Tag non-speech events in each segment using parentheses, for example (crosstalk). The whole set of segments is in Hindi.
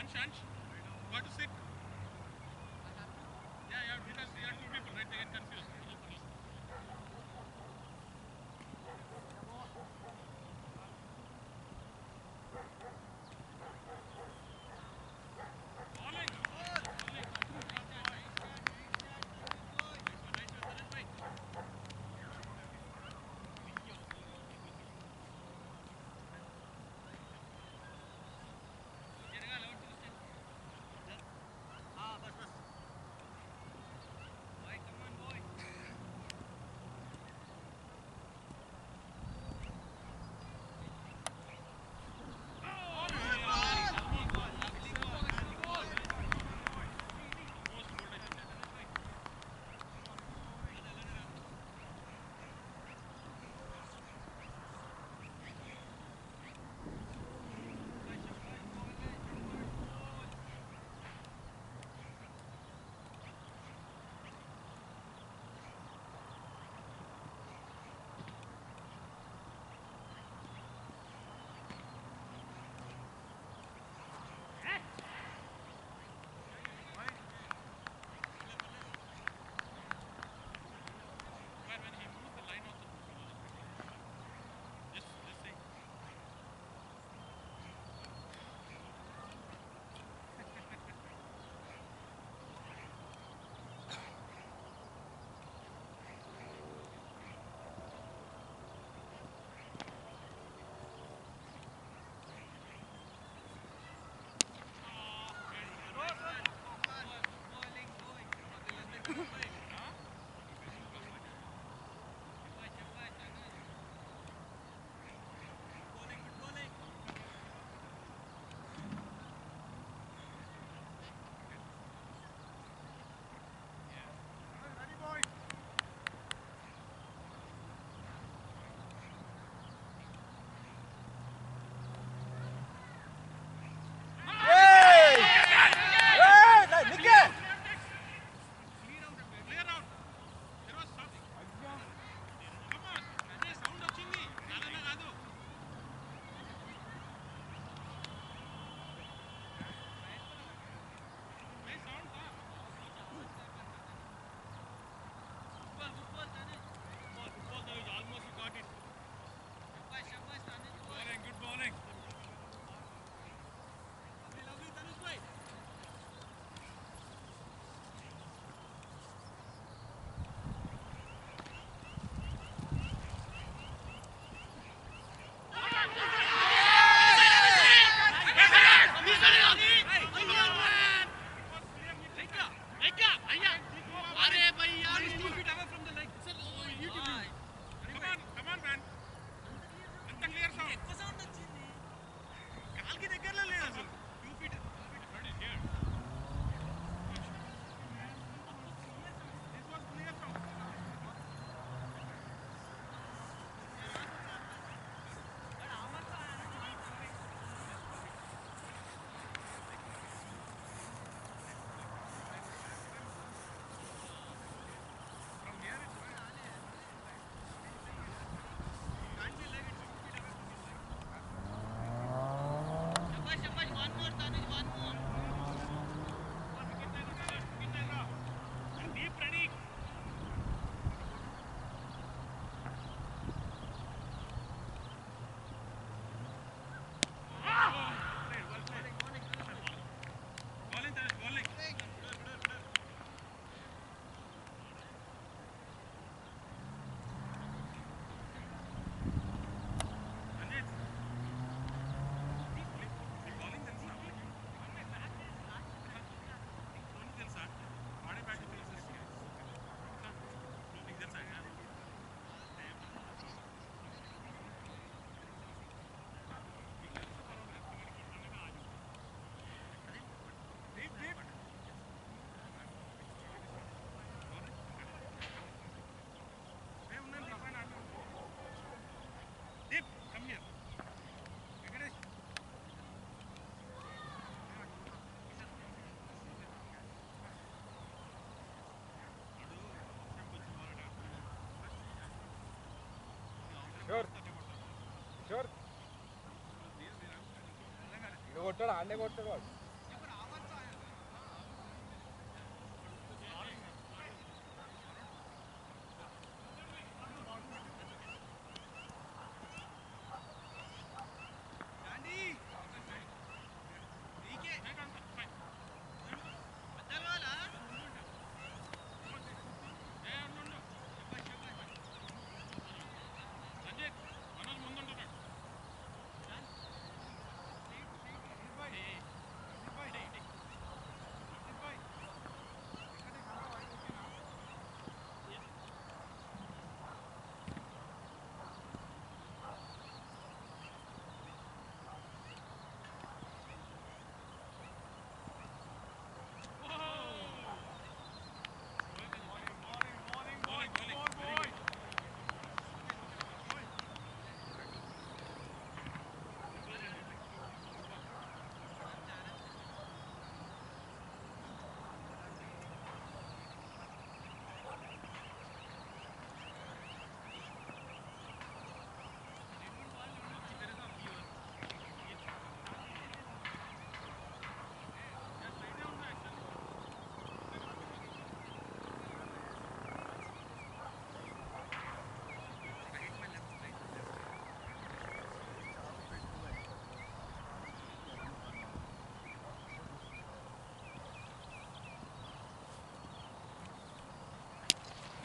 Ansh, Ansh, you got to sit. Yeah, yeah, because there are two people, right? They get confused. కొట్టాడు ఆడే కొట్టాడు వాడు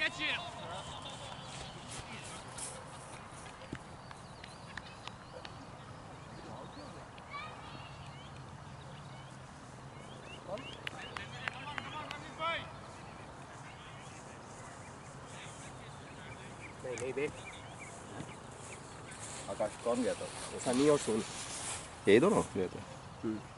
get you. Maybe. Akash, kon gaya tha. Aisa nahi aur sun. Yeh dono gaya tha. Hmm.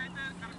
来的，然后。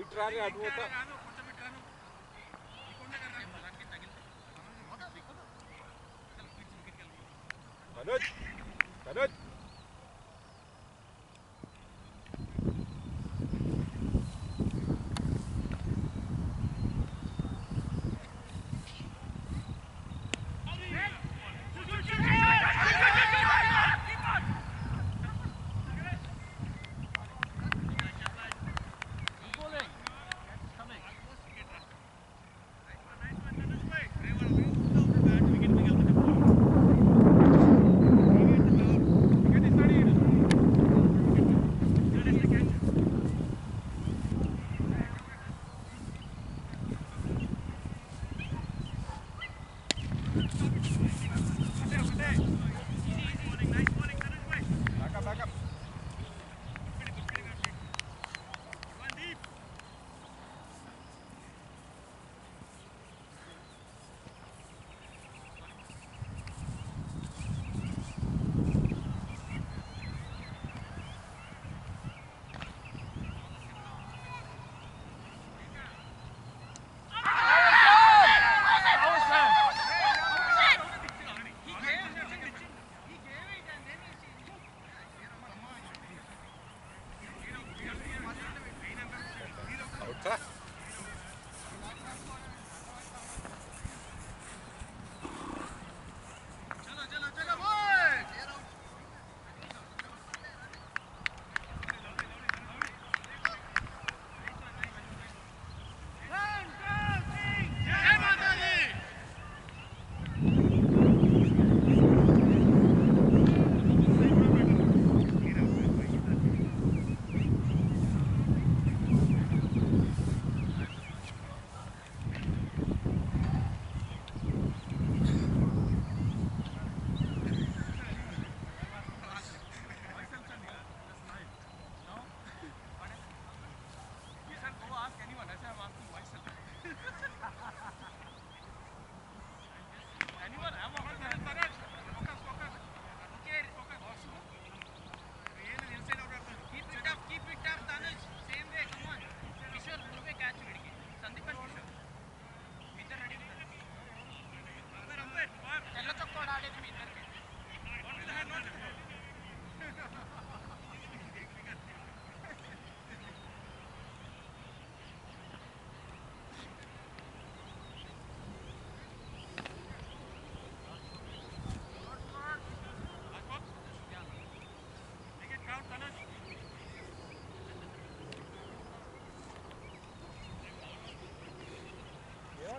ఇటు రాగా అటు పోతా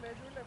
regular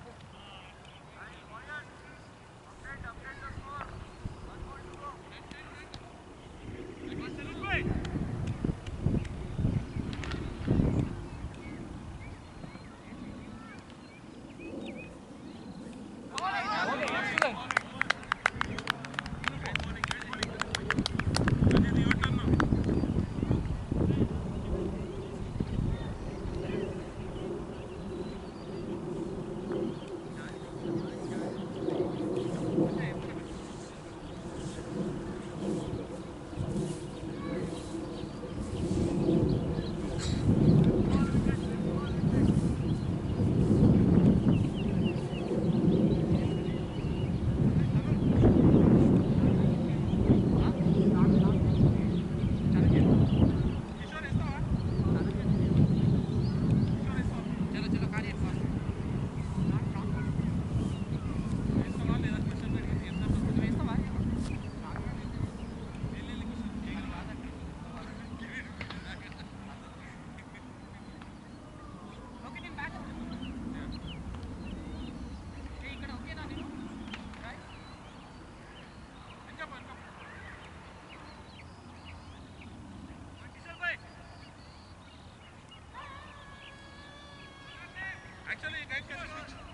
Actually, you guys can switch.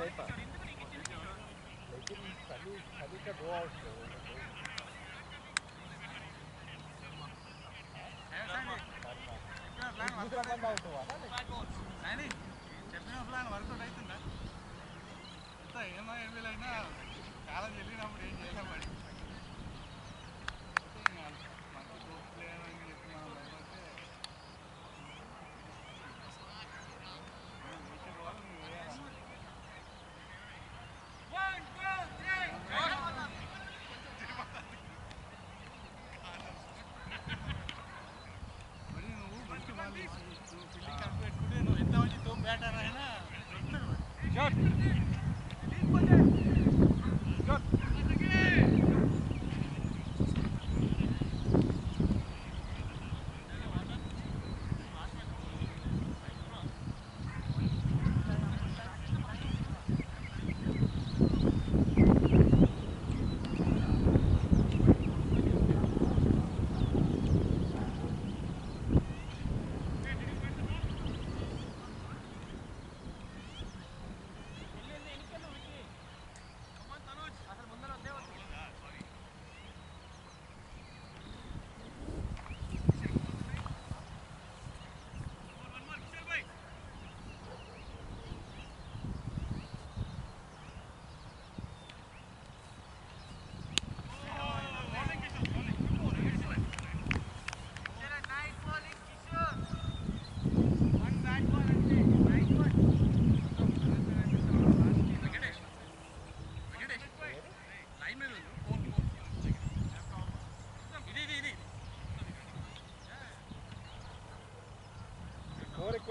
पहले वाला नहीं था लेकिन सभी सभी का दो आउट थे वो तो दूसरा बंदा आउट हुआ ना అని చెప్పిన ప్లాన్ వర్కౌట్ అవుతుందా ఎంత ఏమో ఏం వీలైనా కాలం వెళ్ళినప్పుడు ఏం చేయలేం score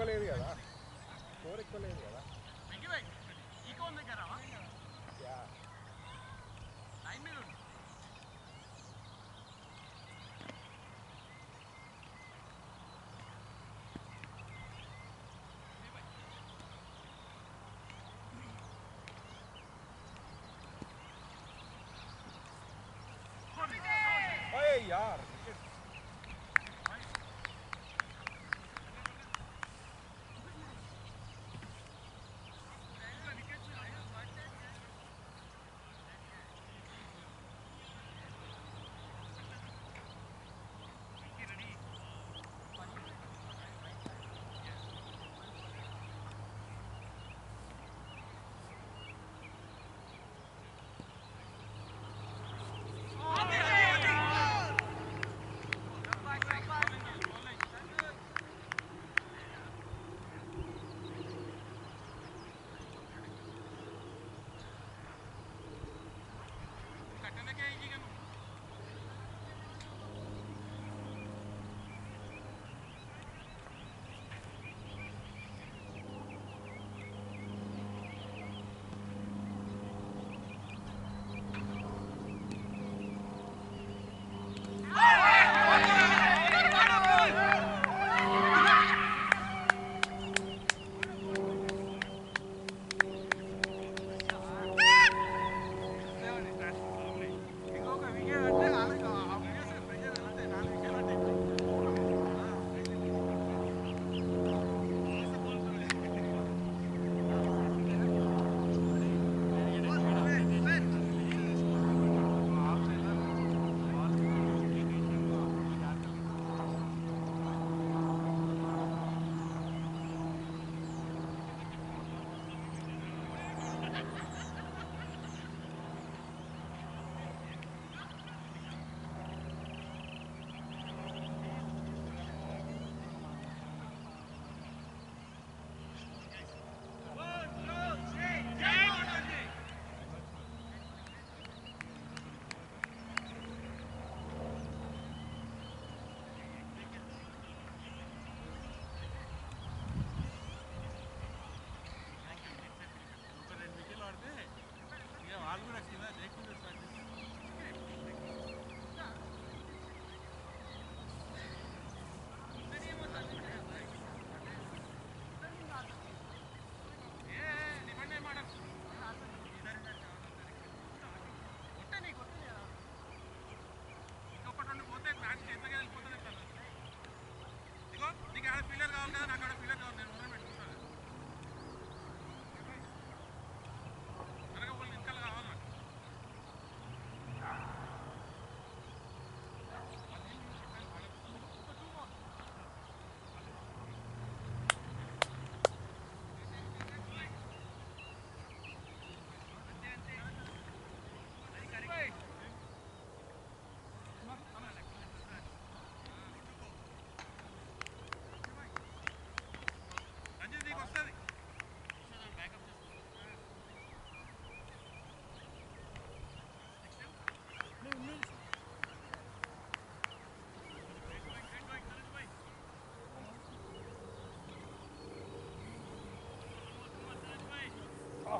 Acá me quedé llegando.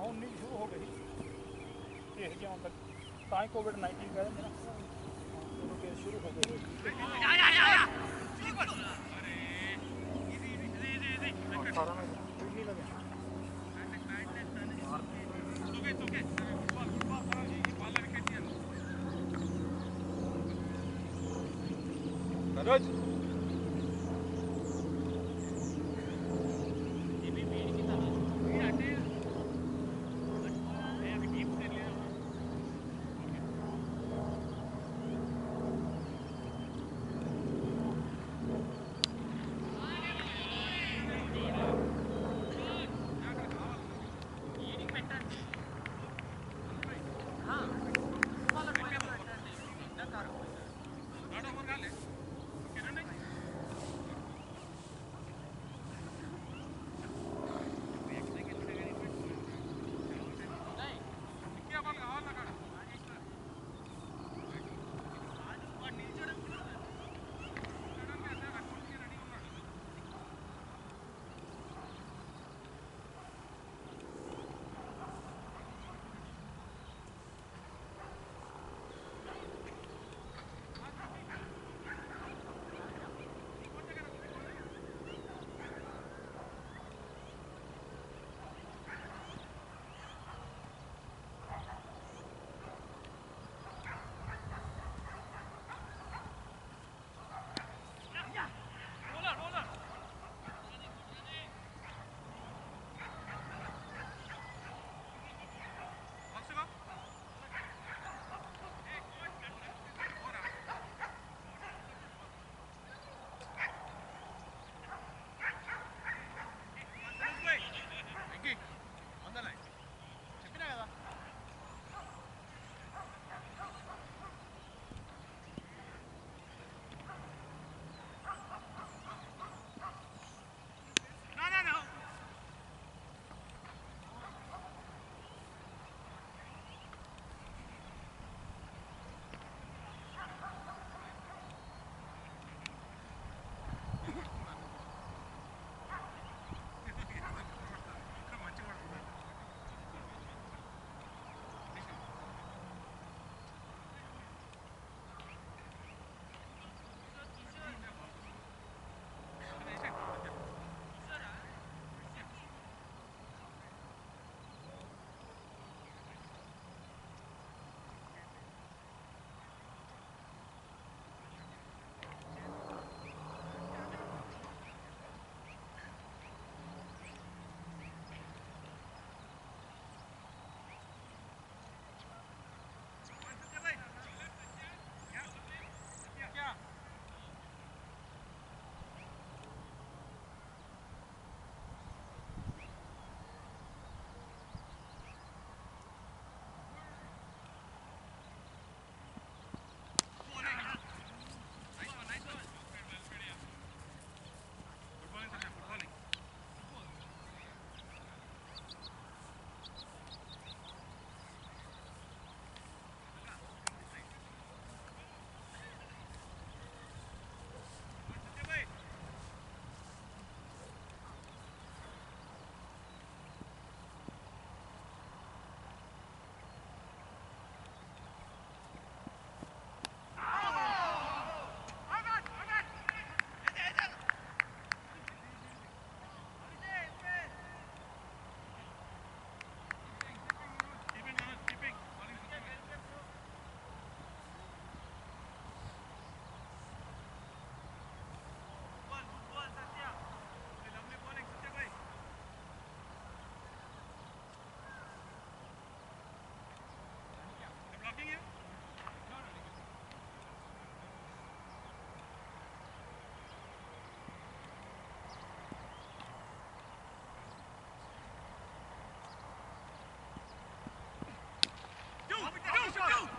ਹੋਣੀ ਸ਼ੁਰੂ ਹੋ ਗਈ ਇਹ ਜਿਉਂ ਤੱਕ ਤਾਂ ਹੀ ਕੋਵਿਡ 19 ਕਹਿ ਦਿੰਦੇ ਨਾ ਉਹ ਕੇਸ ਸ਼ੁਰੂ ਹੋ ਗਏ ਆ ਆ ਆ ਆ ਅਰੇ ਇਜ਼ੀ ਇਜ਼ੀ ਇਜ਼ੀ ਇਜ਼ੀ ਸਾਰਾ ਨਾ ਨਹੀਂ ਲੱਗਿਆ Good.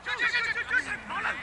这这这这这这是好了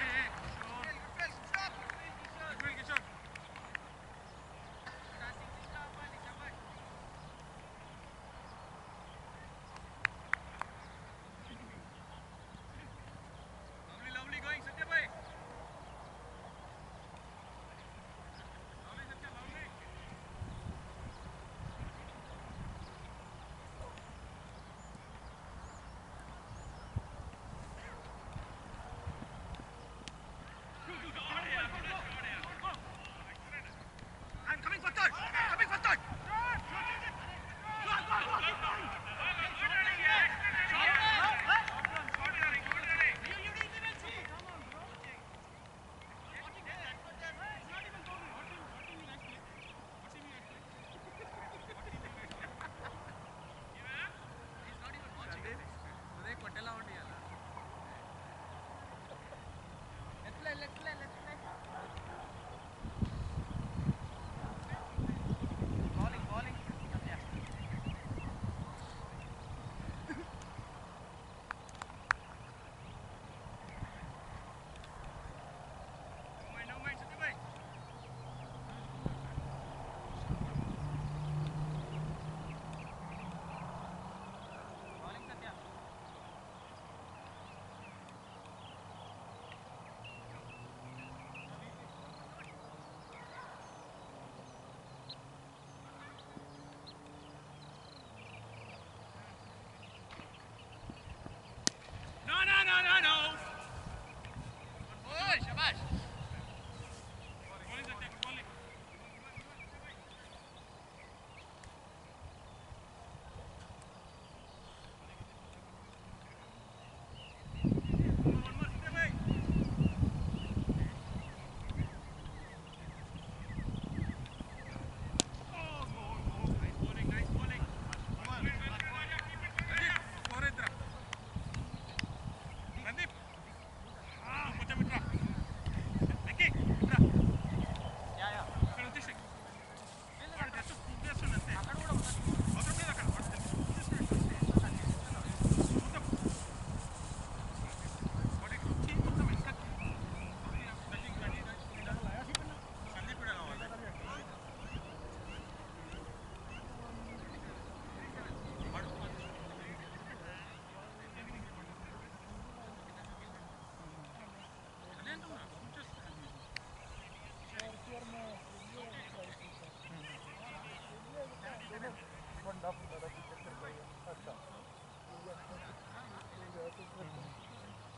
ਠੰਡਾ ਹੁੰਦਾ ਦਾ ਕੀ ਚੱਕਰ ਪਈ ਅੱਛਾ।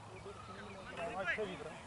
ਉਧਰ ਕਿੰਨੇ ਲੋਕ ਆ ਇੱਥੇ ਵੀ ਕਰਾਂ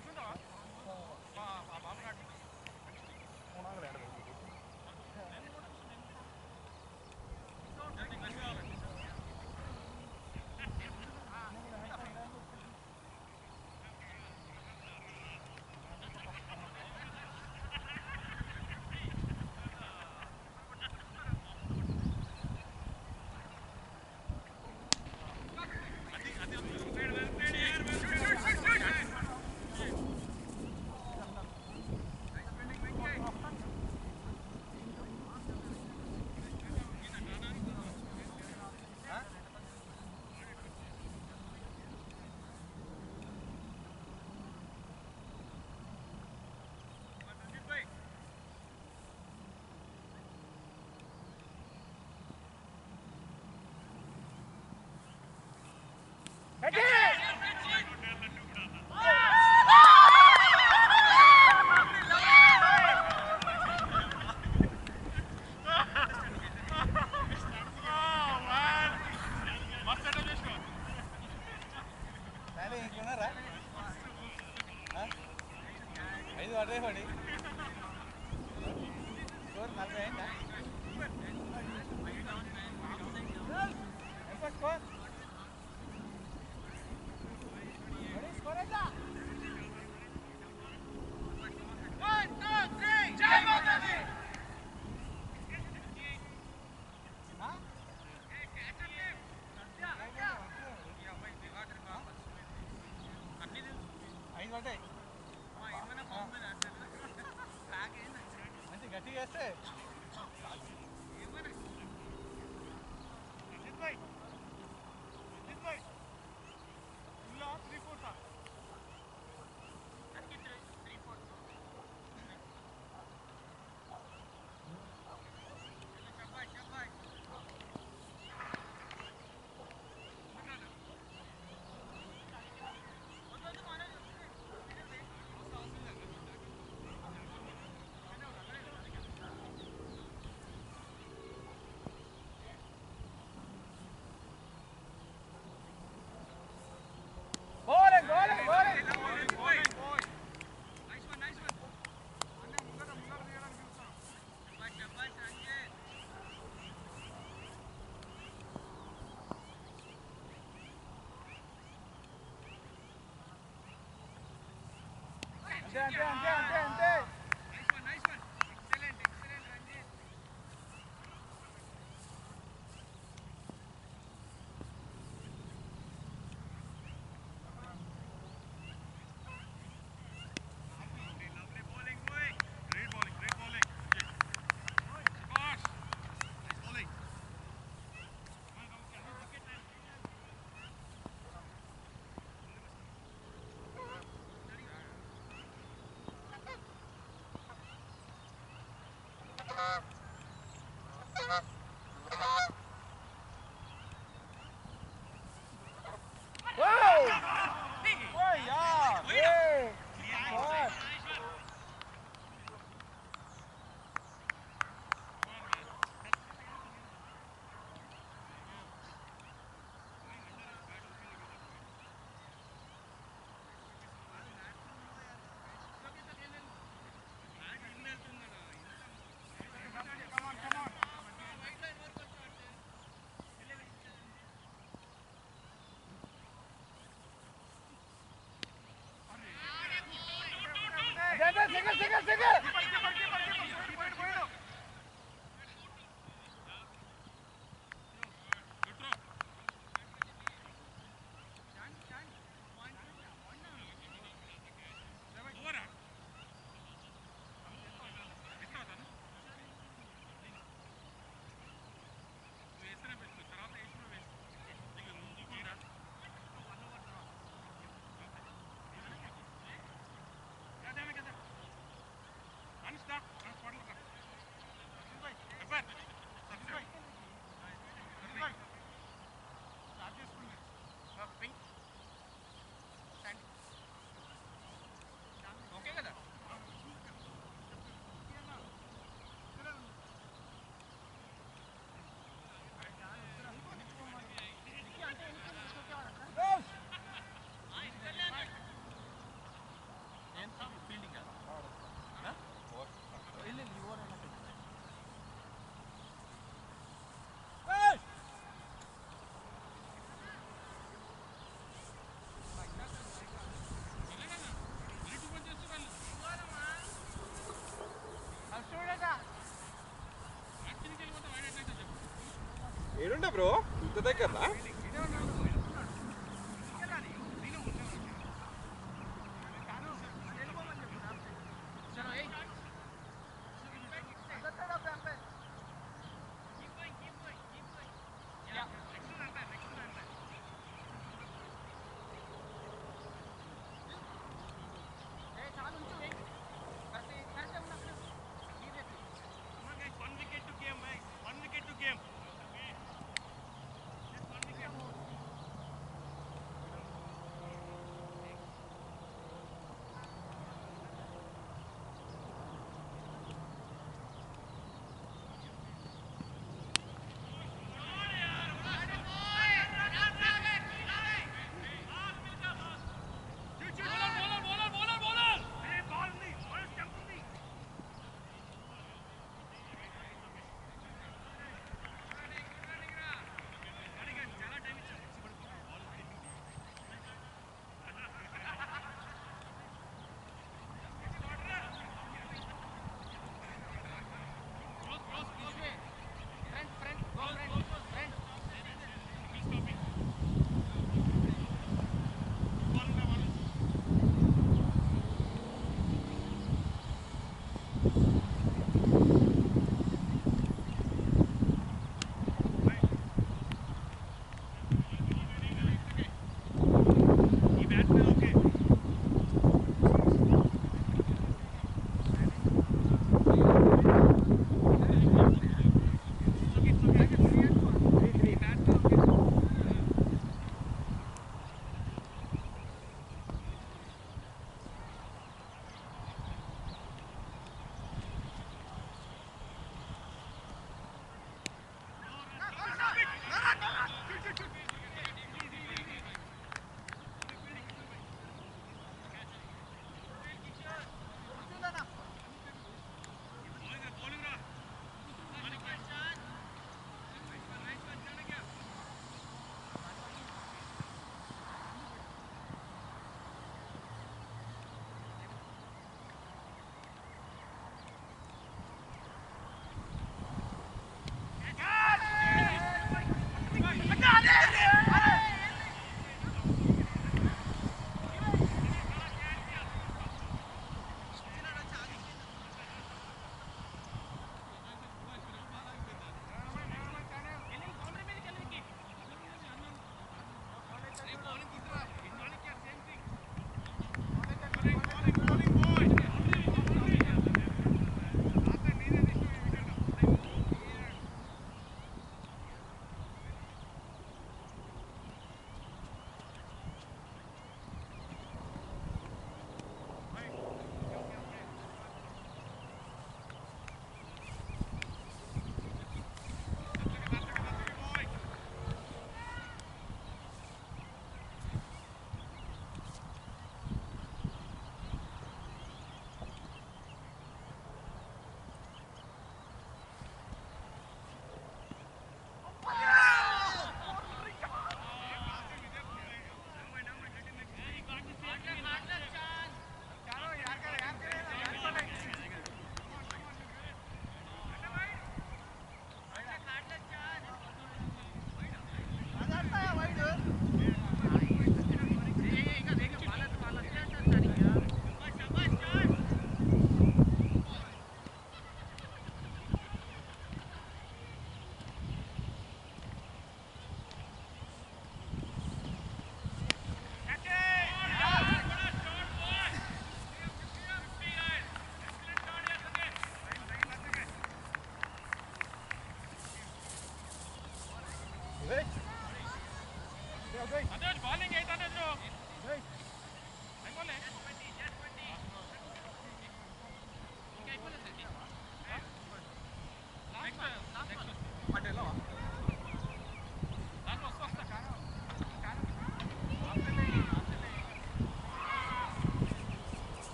that's it. 这样这样这对。Sıkı sıkı sıkı. ఉండే బ్రో ఇంత దగ్గర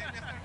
Ha ha ha!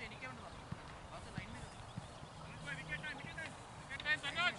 എനിക്ക് വേണ്ടി വിക്കറ്റ് വിക്കറ്റ് വിക്കറ്റ്. തന്നോട്ട്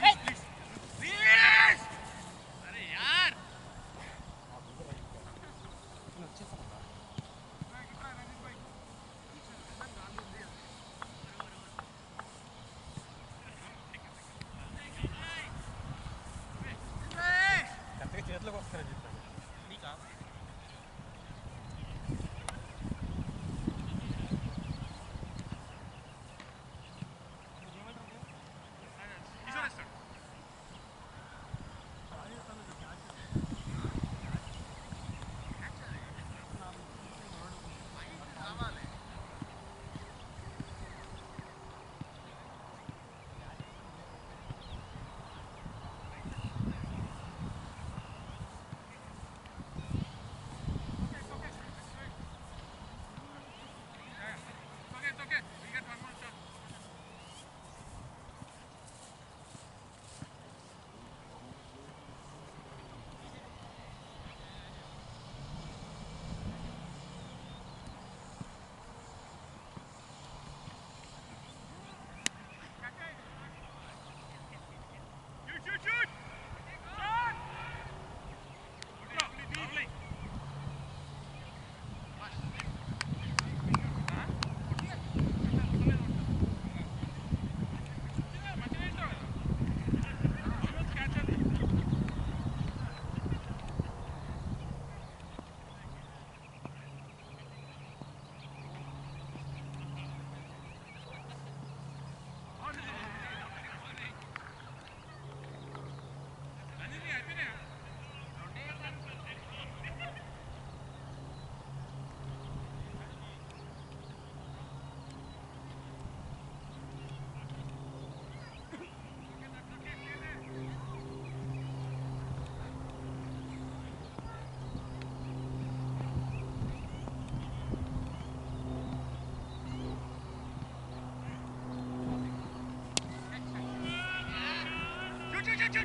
Hey, hey.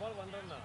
Ball பண்ணுறேன்னா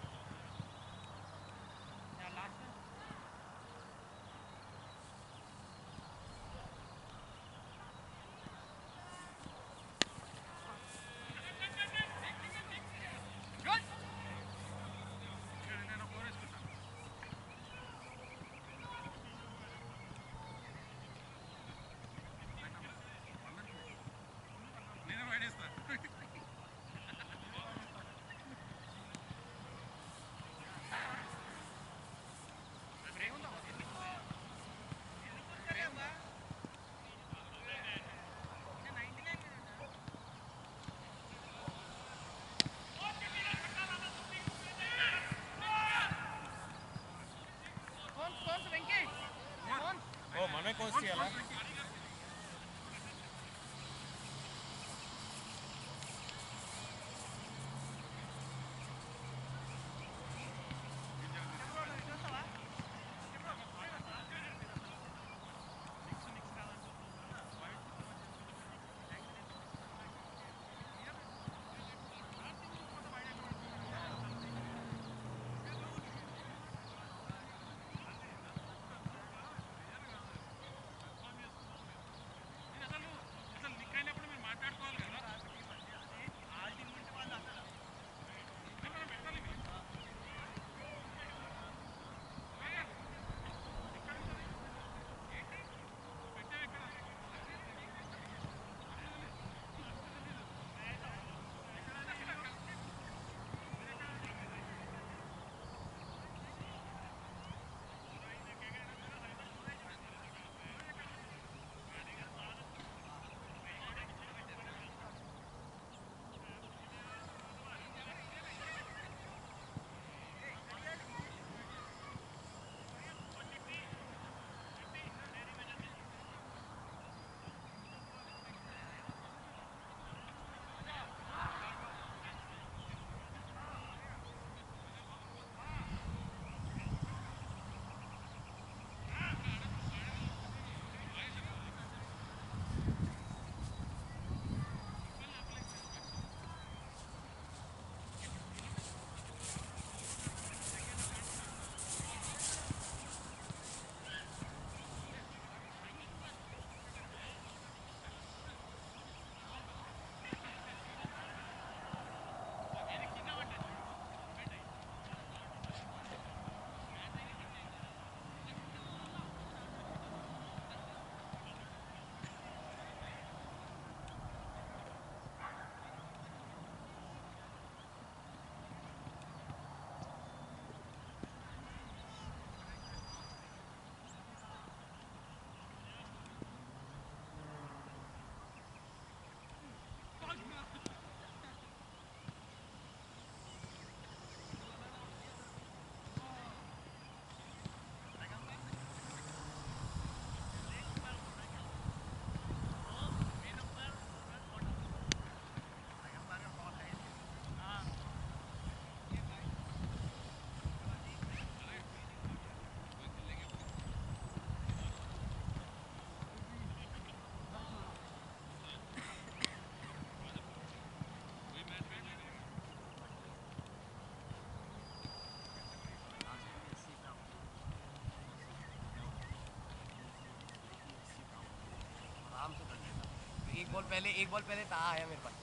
एक बॉल पहले एक बॉल पहले ता आया मेरे पास?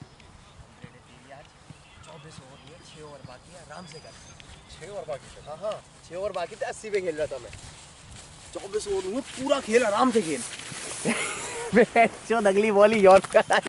हंड्रेड है तेरी आज चौबीस ओवर हुए छः ओवर बाकी है आराम से कर। छः ओवर बाकी थे। हाँ हाँ छः ओवर बाकी थे अस्सी पे खेल रहा था मैं। चौबीस ओवर हुए पूरा खेल आराम से खेल। (laughs) चौदह अगली बॉल ही यॉर्क का